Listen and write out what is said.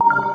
you